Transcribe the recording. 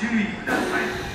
注意ください。